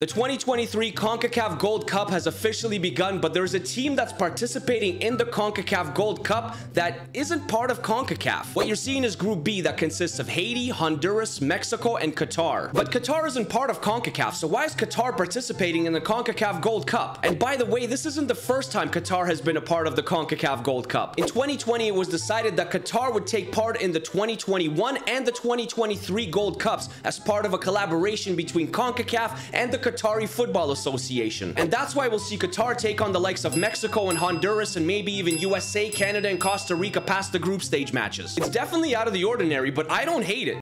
The 2023 CONCACAF Gold Cup has officially begun, but there's a team that's participating in the CONCACAF Gold Cup that isn't part of CONCACAF. What you're seeing is Group B that consists of Haiti, Honduras, Mexico, and Qatar. But Qatar isn't part of CONCACAF, so why is Qatar participating in the CONCACAF Gold Cup? And by the way, this isn't the first time Qatar has been a part of the CONCACAF Gold Cup. In 2020, it was decided that Qatar would take part in the 2021 and the 2023 Gold Cups as part of a collaboration between CONCACAF and the Qatari Football Association. And that's why we'll see Qatar take on the likes of Mexico and Honduras and maybe even USA, Canada, and Costa Rica past the group stage matches. It's definitely out of the ordinary, but I don't hate it.